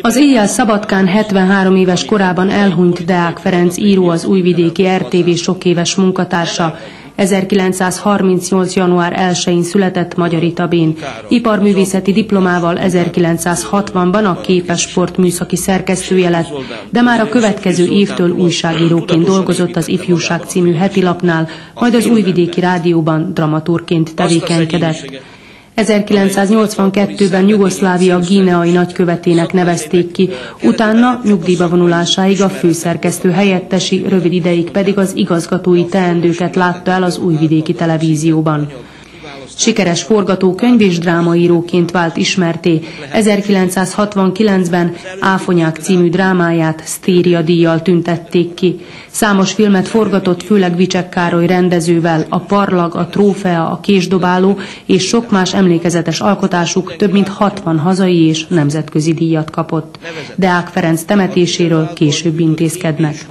Az éjjel Szabadkán 73 éves korában elhunyt Deák Ferenc író az újvidéki RTV sok éves munkatársa. 1938. január 1-én született Magyarita Bén. Iparművészeti diplomával 1960-ban a képes sport műszaki szerkesztője lett, de már a következő évtől újságíróként dolgozott az Ifjúság című hetilapnál, majd az Újvidéki Rádióban dramaturként tevékenykedett. 1982-ben Jugoszlávia gíneai nagykövetének nevezték ki, utána nyugdíjba vonulásáig a főszerkesztő helyettesi, rövid ideig pedig az igazgatói teendőket látta el az újvidéki televízióban. Sikeres forgatókönyv és drámaíróként vált ismerté. 1969-ben Áfonyák című drámáját Sztéria díjjal tüntették ki. Számos filmet forgatott, főleg Vicsek Károly rendezővel, a Parlag, a Trófea, a Késdobáló és sok más emlékezetes alkotásuk több mint 60 hazai és nemzetközi díjat kapott. Deák Ferenc temetéséről később intézkednek.